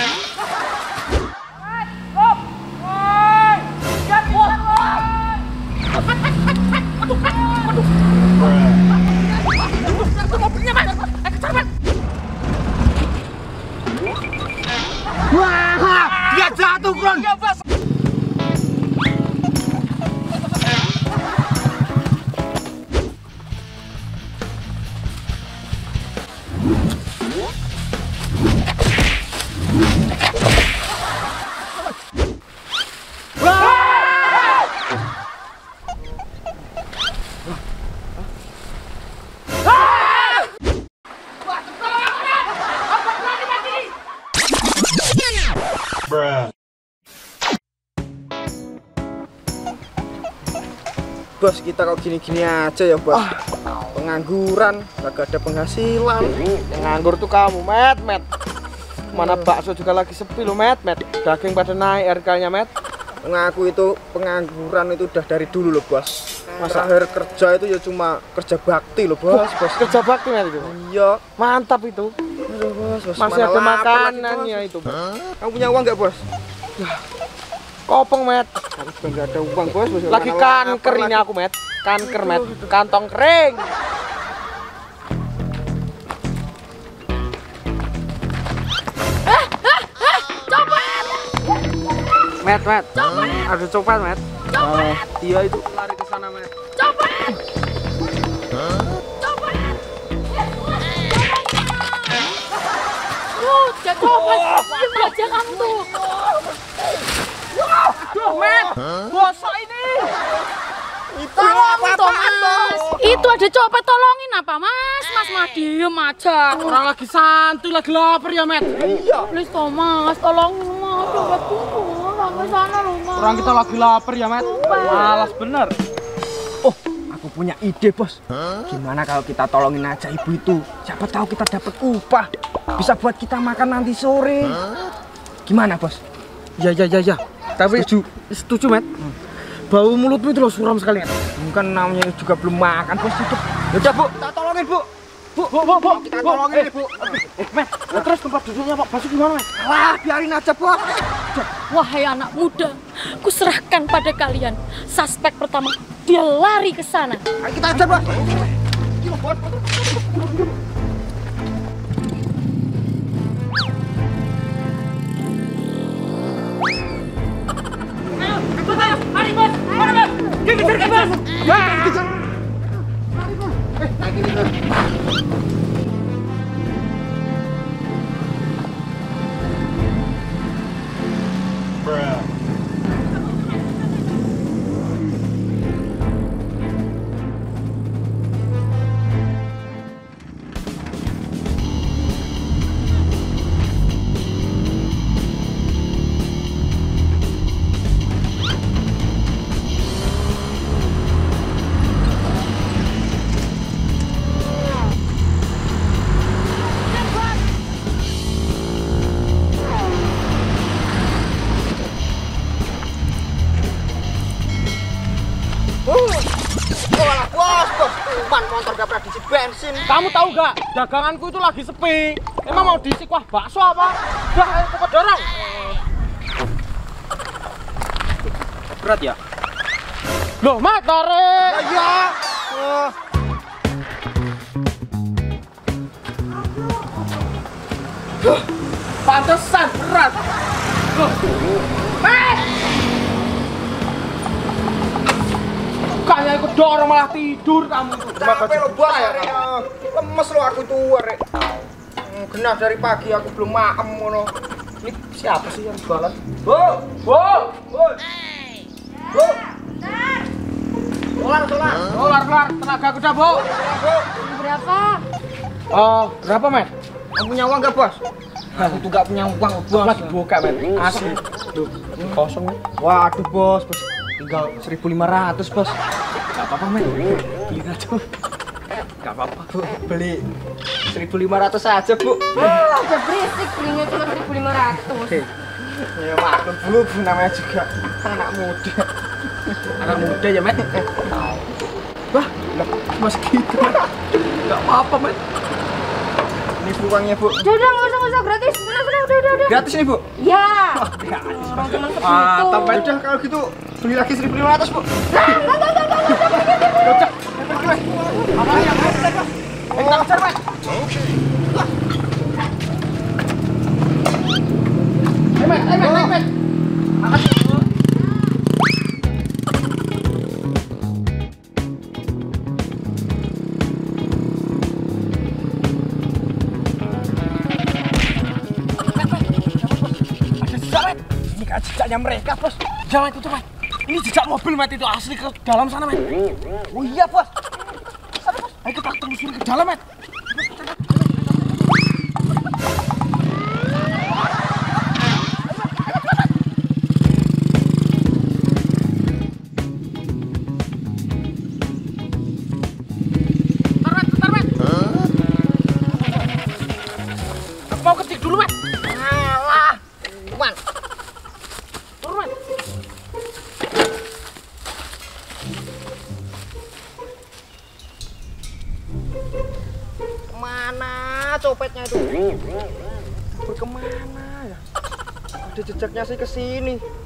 Yeah. Bos, kita kok gini-gini aja ya, Bos. Pengangguran, gak ada penghasilan. Yang nganggur tuh kamu, Met, Met. Mana bakso juga lagi sepi lo, Met, Met. Daging pada naik RK-nya, Met. Ngaku itu pengangguran itu udah dari dulu loh, Bos. Masa akhir kerja itu ya cuma kerja bakti loh, Bos. Bos. Kerja bakti, Met, itu. Iya. Mantap itu. Aduh, Bos, Bos. Masih Mana ada makanannya itu, Bos. Kamu punya uang nggak, Bos? Kopong, Met. Ada uang, Bos. Lagi kanker ini aku, Met. Kanker, Met. Kantong kering. Met, Met. Ada copet, Met. Ah, iya itu. Lari ke sana, Met. Oh, copet. Diam aja kamu tuh. Duh, Met. Bosok ini. Tolongin toh, Mas. Itu ada copet tolongin apa, Mas? Mas mah diem aja. Orang lagi santuy, lagi lapar ya, Met. Please toh, Mas. Tolongin, Mas. Copetku sampai sana loh, Mas. Orang kita lagi lapar ya, Met. Malas bener. Oh, aku punya ide, Bos. Gimana kalau kita tolongin aja ibu itu? Siapa tahu kita dapat upah. Bisa buat kita makan nanti sore. Gimana, Bos? Ya, ya, ya, ya. Tapi setuju, setuju, Met. Bau mulutmu itu loh suram sekali. Mungkin namanya juga belum makan, Bos. Itu. Yaudah, Bu. Kita tolongin, Bu. Bu, bu, bu, bu. Kita Bu, tolongin, eh, Bu. Eh, Met, lah terus tempat duduknya Pak Basuki gimana, Met? Wah, biarin aja, Bos. Wahai anak muda, kuserahkan pada kalian. Suspek pertama, dia lari ke sana. Ayo kita aja, Bos. Walah, Bos, Bos. Cuman motor gak pernah diisi bensin. Kamu tahu gak, daganganku itu lagi sepi. Emang mau diisi kuah bakso apa? Udah, ayo cepat dorong. Berat ya? Loh, Met, tarik. Iya. Oh. Pantesan berat. Loh. Kayak ikut dorong malah tidur kamu. Capek lo bos, arek. lemes lo aku itu arek. Hmm, Genah dari pagi aku belum maem ngono. Ini siapa sih yang jualan? Bu, bu, bu. Bu. Solar, solar. Keluar, keluar, tenaga kuda, Bu. Berapa? Oh, berapa, Met? Kamu punya uang gak bos? Aku tuh gak punya uang bos. Lagi buka, Met. Asli. Tuh, kosong. Waduh bos, bos. Tinggal 1500 bos. Gak apa-apa, Met. Beli aja. Gak apa-apa bu, beli 1500 aja bu. Wah, udah berisik belinya cuma 1500. Ya maklum bu, bu namanya juga anak muda. Anak muda ya, Met. Wah, mas gitu. Gak apa-apa met. Ini bu uangnya bu. Udah, udah, nggak usah, nggak usah, gratis. Udah, udah, udah, udah. Gratis nih, Bu. Ya. Orang cuma segitu. Mantap, Met. Udah kalau gitu beli lagi 1500, Bu. Ada jejak, Met. Ini kan jejaknya mereka, Bos. Jangan itu tuh. Ini jejak mobil, Met. Itu asli ke dalam sana, Met. Oh iya, Bos. Sana, Bos. Ayo Ada jejaknya sih ke sini.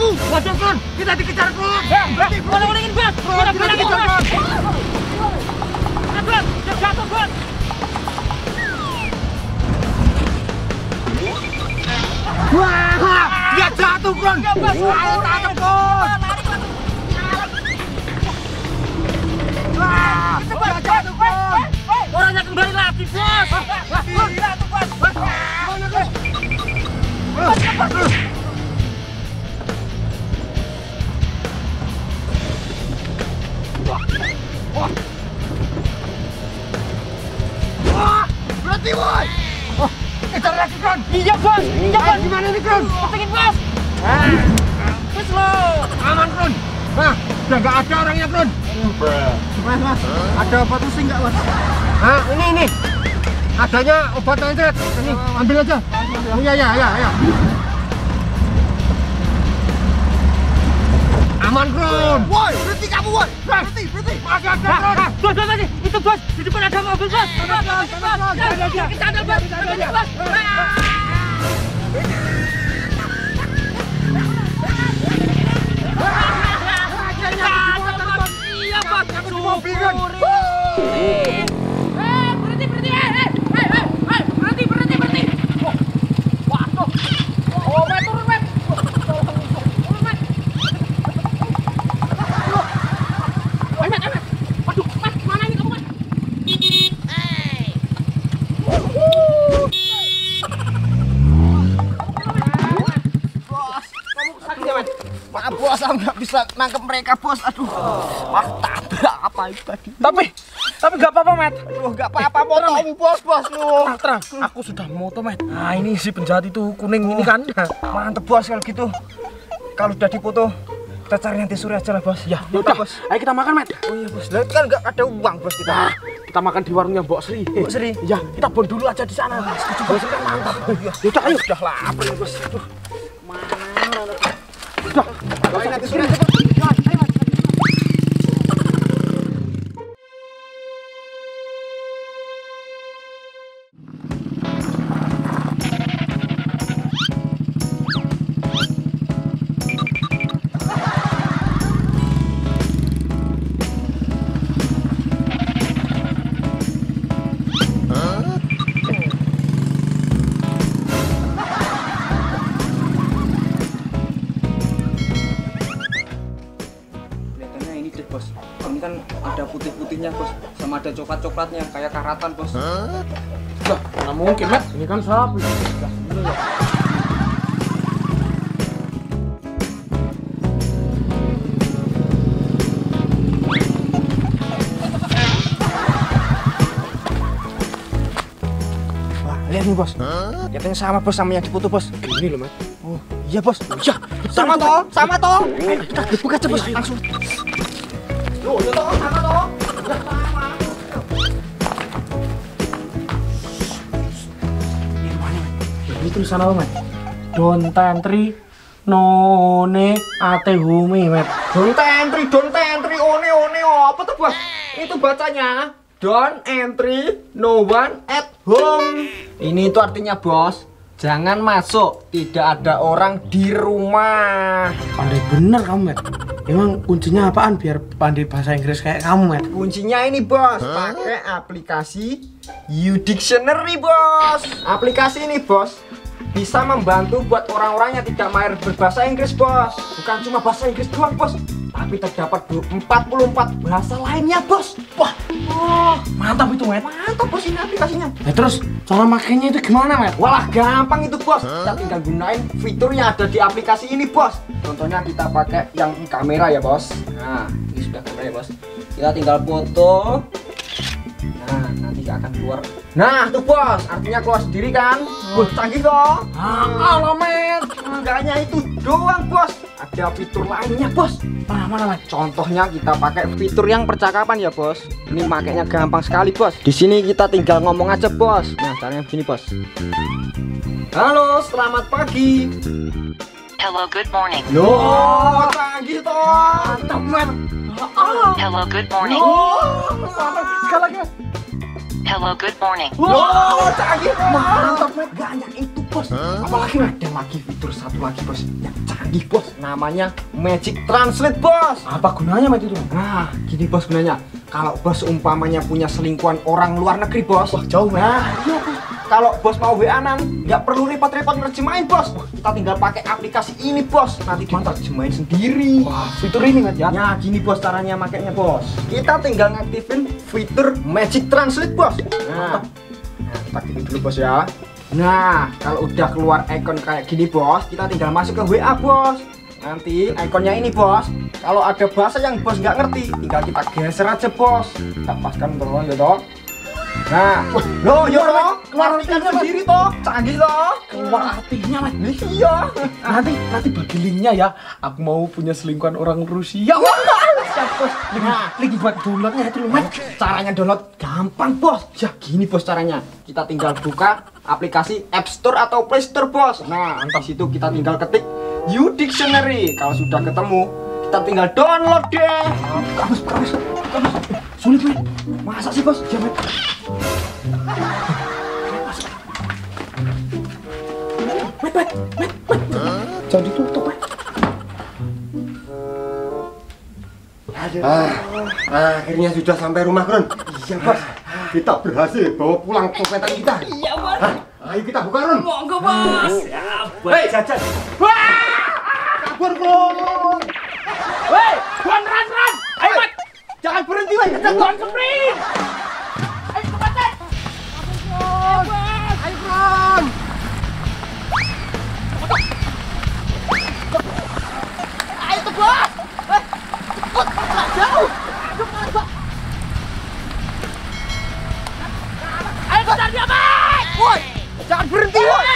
Kamu! Waduh. Kita dikejar, Kun. Berhenti, Boleh ulangin, Bos. Kita dikejar, Bos. Bos. Bos. Jatuh, Bos. Wah, dia jatuh, Bron. Ayo tangkap. Wah, dia jatuh. Orangnya kembali lagi, Bos. Wah, Iya, Bos. Iya, Ah, Bos. gimana nih, Bron? Kepingin, Bos. Terus lo. Aman, Bron. Nah, udah nggak ada orangnya, Bron. Mas, mas, ada obat pusing nggak, mas? Ah, ini, ini. Adanya obat. Ini, ambil aja. Iya, iya, iya, iya. Aman, Bron. Woi, berhenti kamu, woi. Berhenti, berhenti. Masih ada, Bron. Bos, bos, bos. Itu, Bos. Di depan ada mobil, Bos. Bos, bos, bos. Ya, Kita ada, Bos. Ada, Bos. Iya, Bos. Aku di mobil, kan? Eh, berhenti, berhenti. Eh, eh, eh, eh, eh, berhenti, berhenti, berhenti. Oh, Waduh. Oh, Met, turun, Met. Turun, Met. Eh, Met, eh, Met. Waduh, Met, mana ini kamu, Met? Bos, aku nggak bisa nangkep mereka bos. Aduh, wah tabrak apa itu tadi? Tapi, tapi nggak apa-apa, Met. Aduh, nggak apa-apa motomu bos, bos lu. Tenang. Aku sudah moto, Met. Nah, ini si penjahat itu kuning ini kan. Mantep bos kalau gitu. Kalau udah dipoto, kita cari nanti sore aja lah bos. Ya, udah, bos. Ayo kita makan, Met. Oh iya bos, lah itu kan nggak ada uang bos kita. Nah, kita makan di warungnya Mbok Sri. Mbok Sri? Ya, kita bon dulu aja di sana. Mbok Sri kan mantap. Ya udah, ayo. Udah lapar ya bos. Aduh. Udah. Vayan a descansar. Karatan bos. Lah, nggak mungkin, Met. Ini kan sapi. Ya. Lihat nih, Bos. Katanya sama, Bos, sama yang dipoto, Bos. Ini loh, Met. Oh, iya, Bos. Iya, Sama toh, sama toh. Ayo, kita gebuk aja, Bos. Langsung. Loh, ya toh, sama toh. Tulisan apa, Met? Don't entry none ate humi, Met. Don't entry, don't entry, one one apa tuh bos? Itu bacanya Don't entry, no one at home. Ini itu artinya bos, jangan masuk, tidak ada orang di rumah. Pandai bener kamu, Met. Emang kuncinya apaan biar pandai bahasa Inggris kayak kamu, Met? Kuncinya ini bos, pakai aplikasi U Dictionary bos. Aplikasi ini bos bisa membantu buat orang-orang yang tidak mahir berbahasa Inggris bos. Bukan cuma bahasa Inggris doang bos, tapi terdapat 44 bahasa lainnya bos. Wah, Oh, mantap itu, Met. mantap bos ini aplikasinya. Nah, terus cara makainya itu gimana, Met? Walah gampang itu bos. Kita tinggal gunain fitur yang ada di aplikasi ini bos. Contohnya kita pakai yang kamera ya bos. Nah ini sudah kamera ya bos. Kita tinggal foto. Nah nanti akan keluar. Nah tuh bos, artinya keluar sendiri kan? Wah canggih toh. Ah, Allah, Met. Enggak hanya itu doang bos. Ada fitur lainnya bos. Mana, mana, Met? Contohnya kita pakai fitur yang percakapan ya bos. Ini makainya gampang sekali bos. Di sini kita tinggal ngomong aja bos. Nah caranya begini bos. Halo, selamat pagi. Hello, good morning. Loh, canggih toh. Mantap, Met. Hello, good morning. Loh, Mantap. Sekali lagi. Hello, good morning. loh, canggih. Mantap, Met. Gak hanya itu bos. Apalagi ada lagi fitur satu lagi bos. Yang canggih bos. Namanya Magic Translate bos. Apa gunanya, Met, itu? Nah, gini bos gunanya. Kalau bos umpamanya punya selingkuhan orang luar negeri bos. Wah, jauh nah. Iya bos. Kalau bos mau WA-an, nggak perlu repot-repot nerjemahin bos. Kita tinggal pakai aplikasi ini bos. Nanti kita terjemahin sendiri. Wah, fitur ini, Met, ya? Ya, gini bos caranya makainya bos. Kita tinggal ngaktifin fitur Magic Translate bos. Nah, nah kita aktifin dulu bos ya. Nah, kalau udah keluar icon kayak gini bos, kita tinggal masuk ke WA bos. Nanti ikonnya ini bos. Kalau ada bahasa yang bos nggak ngerti, tinggal kita geser aja bos. Kita paskan terus ya toh. Nah, lo yo lo, keluar sendiri toh, canggih toh. Keluar artinya. Iya. Nanti, nanti bagi linknya ya. Aku mau punya selingkuhan orang Rusia. Nah. link buat downloadnya itu loh, Met. Caranya download gampang bos. Ya gini bos caranya. Kita tinggal buka aplikasi App Store atau Play Store bos. Nah di situ kita tinggal ketik U Dictionary. Kalau sudah ketemu, kita tinggal download deh. Kamus, kamus, kamus. Sulit, Met. Masa sih bos? Ya, Met. Met, Met, Met, Met. Jangan ditutup, Met. Ah, akhirnya sudah sampai rumah, Kron. Iya bos. Kita berhasil bawa pulang dompet kita. Iya, Bos. Ayo kita buka, Kron. Monggo, Bos. Hei, jajan. Kabur, Kron. Run. Ayo, Mat. Jangan berhenti weh. Run, sprint. Ayo, cepatan. Ayo, Bron. Ayo. Eh, ikut, nggak jauh. Aduh, Bos. Ayo, kejar dia, Mat. Woi, Jangan berhenti woi,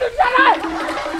你下来。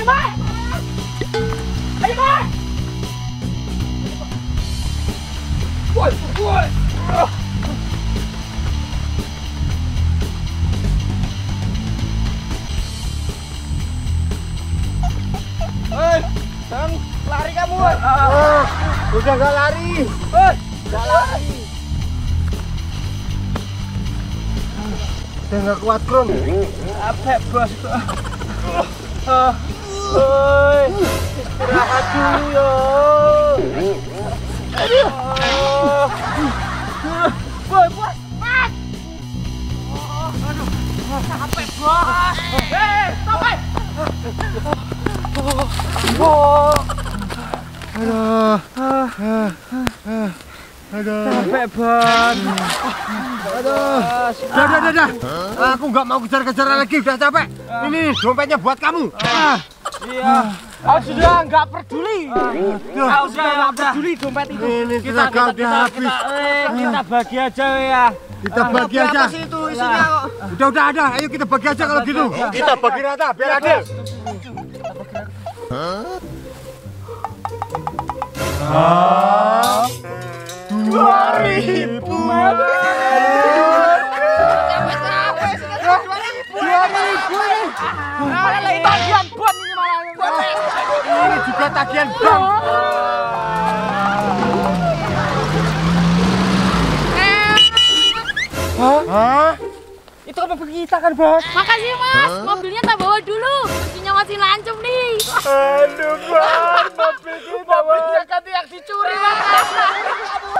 Ayo! Ayo! Woi, woi! Hei, Bang, lari kamu. Ah, udah gak lari. Hei, gak lari. Udah gak kuat, Kron. Apa bos? Istirahat dulu ya. Bos! Mas! Capek! Eh, eh! Capek bos. Udah, udah, udah, udah. Aku nggak mau kejar-kejaran lagi, udah capek. Ini dompetnya buat kamu. Ah, Iya. Aku sudah nggak peduli. Aku sudah nggak peduli dompet itu. Ini udah habis. Kita, eh, kita bagi aja ya. Kita bagi aja. itu isinya kok? Udah, udah ada. Ayo kita bagi aja kalau gitu. Kita bagi rata, biar adil. Dua Ini juga tagihan bank. Hah? Itu kan mobil kita kan bos. Makasih, Mas. Mobilnya tak bawa dulu. Kuncinya masih lancung nih. Aduh, bang, mobil kita, Mobilnya kan yang dicuri. Bye.